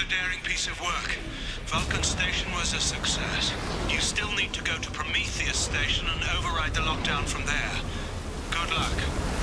a daring piece of work. Vulcan Station was a success. You still need to go to Prometheus Station and override the lockdown from there. Good luck.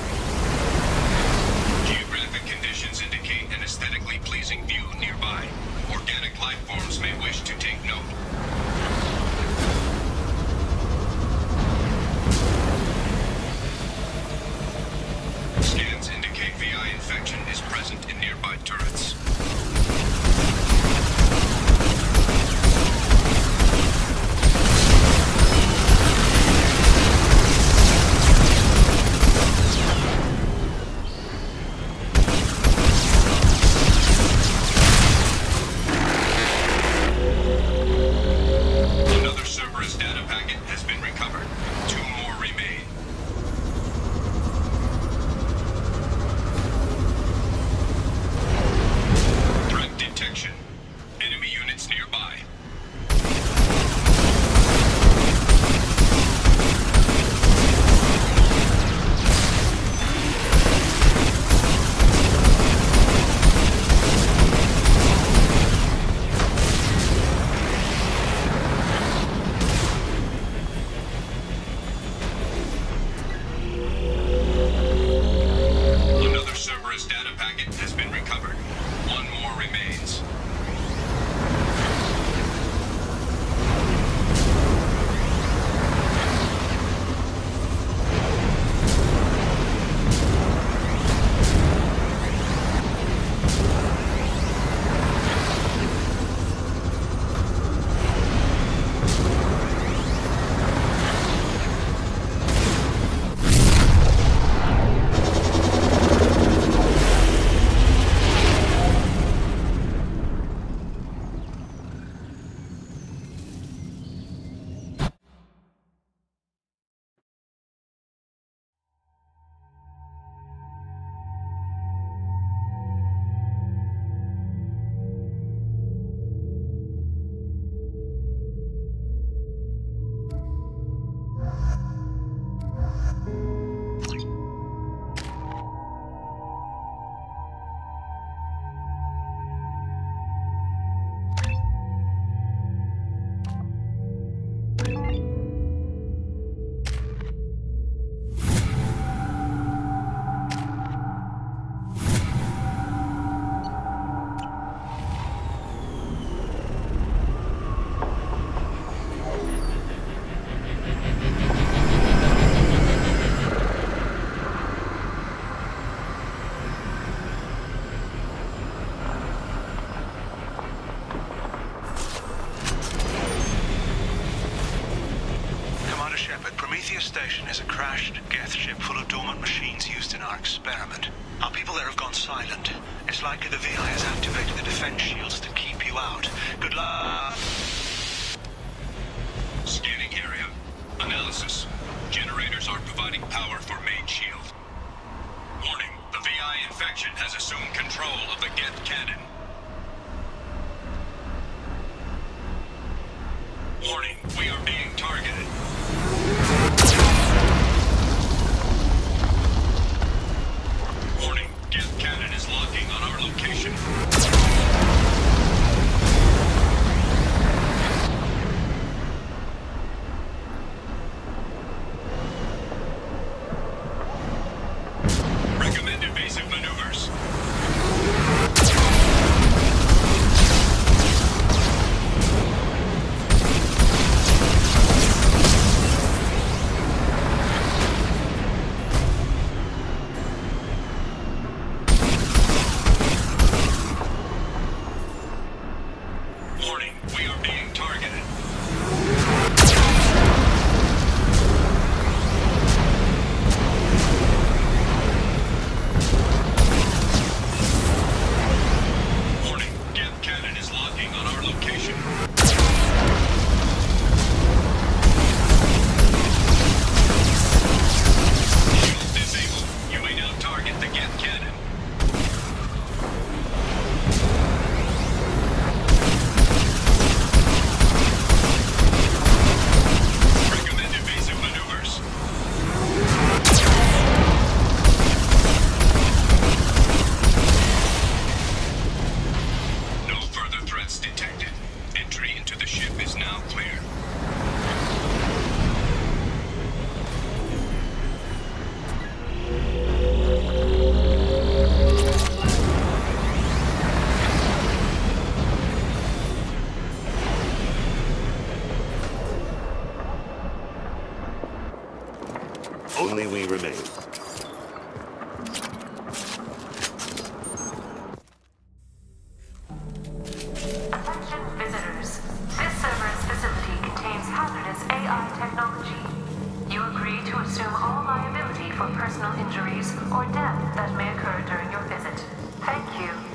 Station is a crashed Geth ship full of dormant machines used in our experiment. Our people there have gone silent. It's likely the VI has activated the defense shields to keep you out. Good luck. Scanning area. Analysis. Generators are providing power for main shield. Warning. The VI infection has assumed control of the Geth cannon. Warning. We are being We are personal injuries or death that may occur during your visit. Thank you.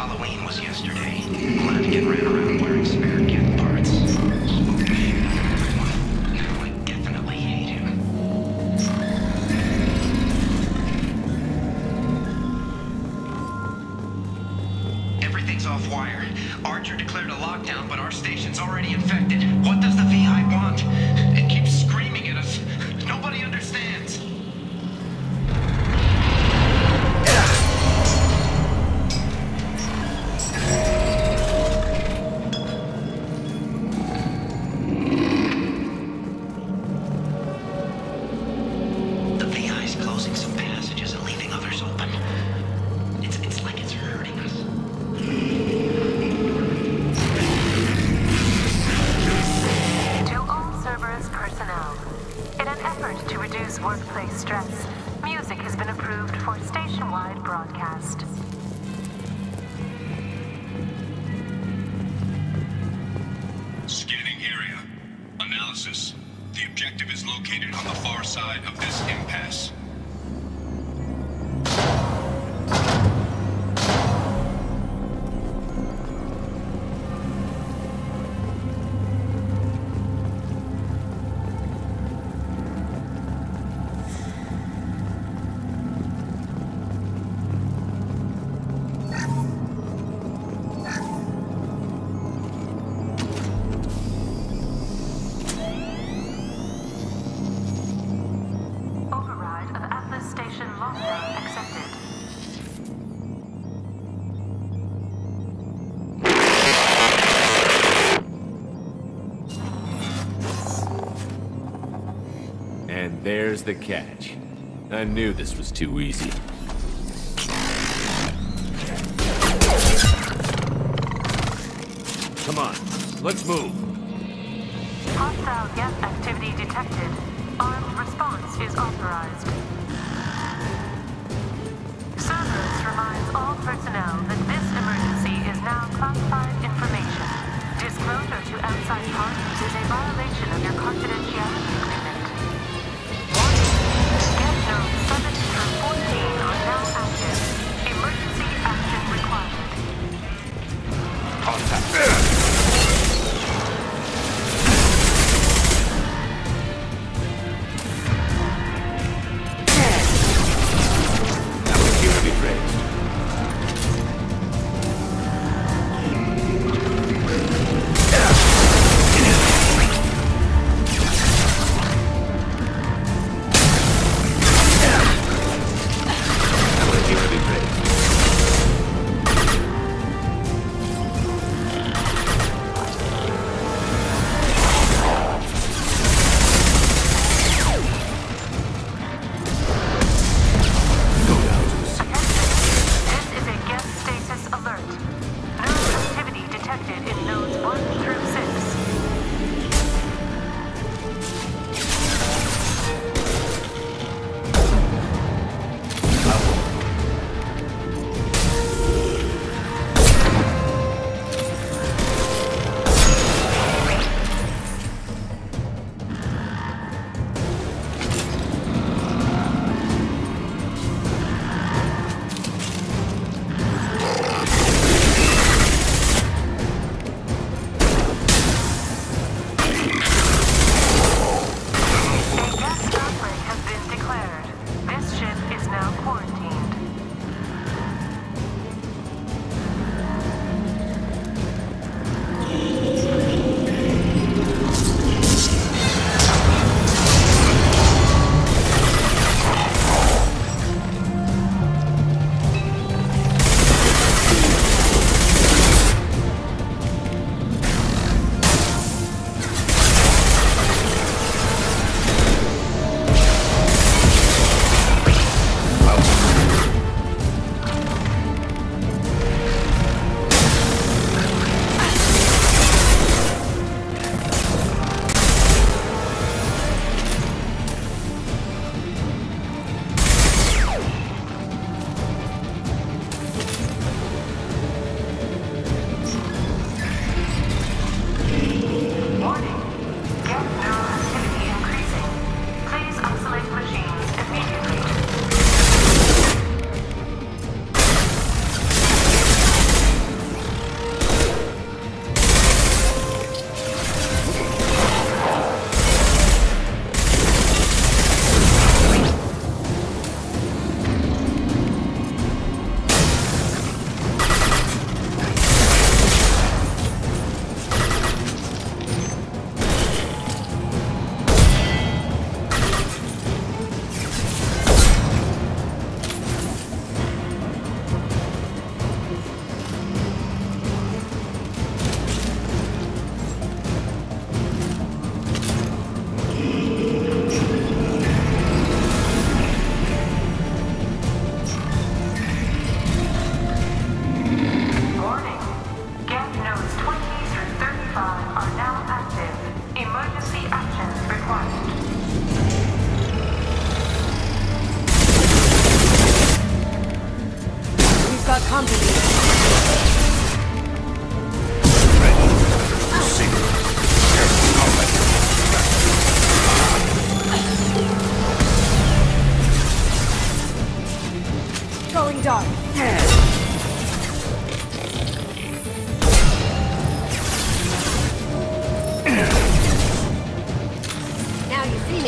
Halloween was yesterday. Glad to get rid of. Workplace stress, music has been approved for station-wide broadcast. Scanning area. Analysis. The objective is located on the far side of this impasse. There's the catch. I knew this was too easy. Come on, let's move. Hostile geth activity detected. Armed response is authorized. Cerberus reminds all personnel that this emergency is now classified information. Disclosure to outside parties is a violation of your confidentiality.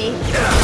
yeah